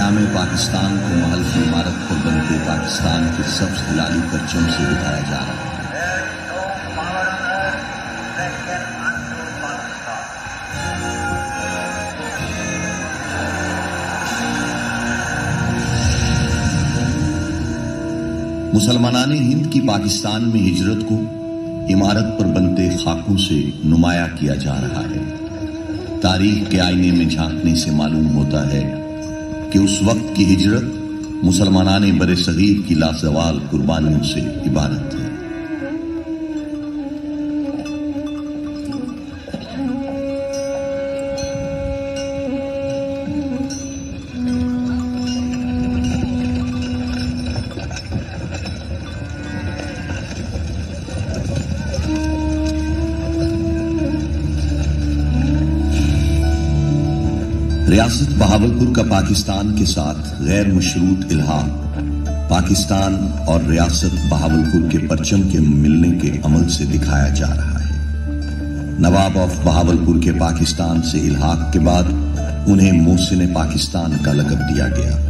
क्याम पाकिस्तान को महल की इमारत पर बनते पाकिस्तान के सबसे हिलाली परचम से दिखाया जा रहा है। मुसलमानान हिंद की पाकिस्तान में हिजरत को इमारत पर बनते खाकों से नुमाया किया जा रहा है। तारीख के आईने में झांकने से मालूम होता है कि उस वक्त की हिजरत मुसलमानान बरे सगीर की लाजवाल कुर्बानियों से इबारत थी रियासत बहावलपुर का पाकिस्तान के साथ गैर मशरूत इलाहा पाकिस्तान और रियासत बहावलपुर के परचम के मिलने के अमल से दिखाया जा रहा है। नवाब ऑफ़ बहावलपुर के पाकिस्तान से इल्हाक के बाद उन्हें मोहसिन पाकिस्तान का लकब दिया गया।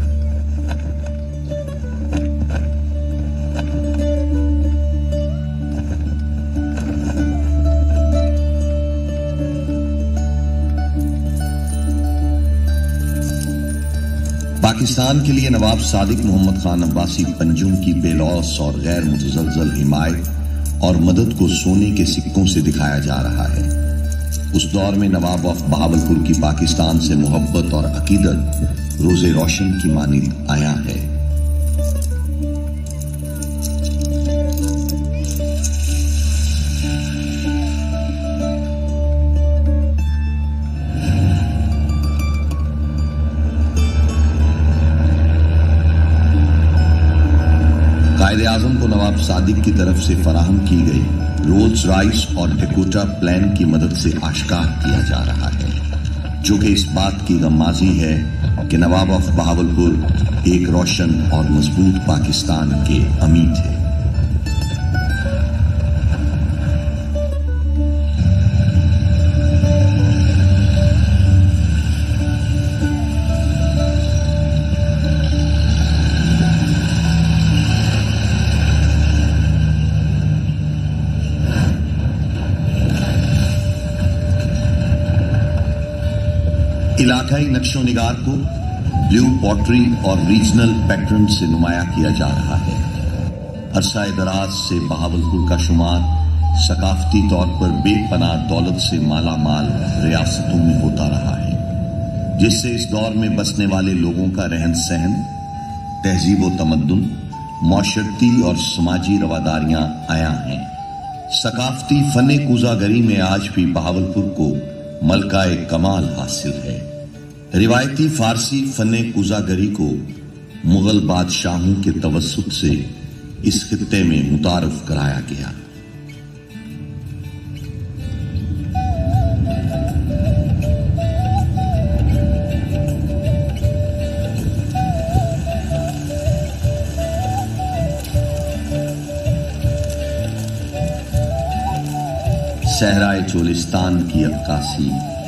पाकिस्तान के लिए नवाब सादिक मोहम्मद खान अब्बासी पंजुम की बेलौस और गैर मुतजलजल हिमायत और मदद को सोने के सिक्कों से दिखाया जा रहा है। उस दौर में नवाब ऑफ़ बहावलपुर की पाकिस्तान से मोहब्बत और अकीदत रोज़े रोशन की मानिंद आया है। कायद आज़म को नवाब सादिक की तरफ़ से फराहम की गई। रोल्स राइस और डेकोटा प्लान की मदद से आश्कार किया जा रहा है। जो कि इस बात की गमाजी है कि नवाब ऑफ़ बहावलपुर एक रोशन और मज़बूत पाकिस्तान के अमीर थे। इलाकाई नक्शो निगार को ब्लू पॉटरी और रीजनल पैटर्न से नुमाया किया जा रहा है। अरसाए दराज से बहावलपुर का शुमार सकाफती तौर पर बेपना दौलत से माला माल रियासतों में होता रहा है, जिससे इस दौर में बसने वाले लोगों का रहन सहन, तहजीब व तमद्दुन, मौशरती और समाजी रवादारियाँ आया हैं। सकाफती फन कूजागरी में आज भी बहावलपुर को मलका कमाल हासिल है। रिवायती फारसी फन कुजागरी को मुगल बादशाहों के तवसत से इस खत्ते में मुतारफ कराया गया। सहराए चोलिस्तान की अक्कासी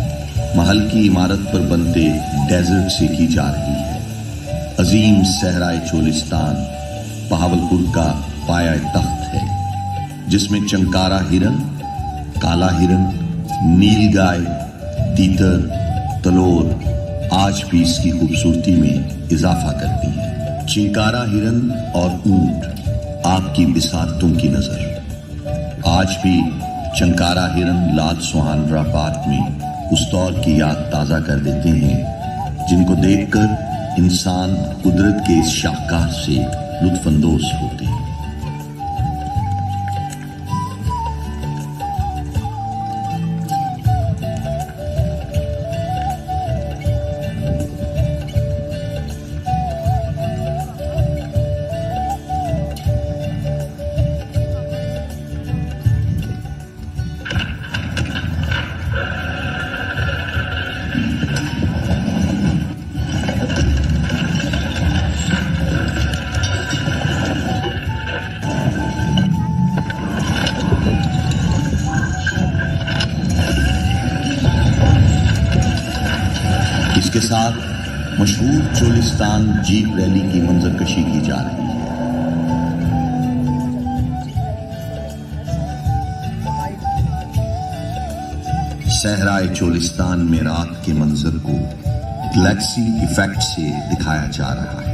महल की इमारत पर बनते डेजर्ट से की जा रही है। अजीम सहराए चोलिस्तान बहावलपुर का पाया तख्त है, जिसमें चंकारा हिरन, काला हिरन नील गाय तीतर, तलोर, आज भी इसकी खूबसूरती में इजाफा करती है। चिंकारा हिरन और ऊँट आपकी बिसातों की नज़र। आज भी चंकारा हिरन लाल सुहानरा पार्क में उस दौर की याद ताज़ा कर देते हैं, जिनको देखकर इंसान कुदरत के इस शाहकार से लुत्फानंदोज होते हैं। साथ मशहूर चोलिस्तान जीप रैली की मंजरकशी की जा रही है। सहराए चोलिस्तान में रात के मंजर को गैलेक्सी इफ़ेक्ट से दिखाया जा रहा है।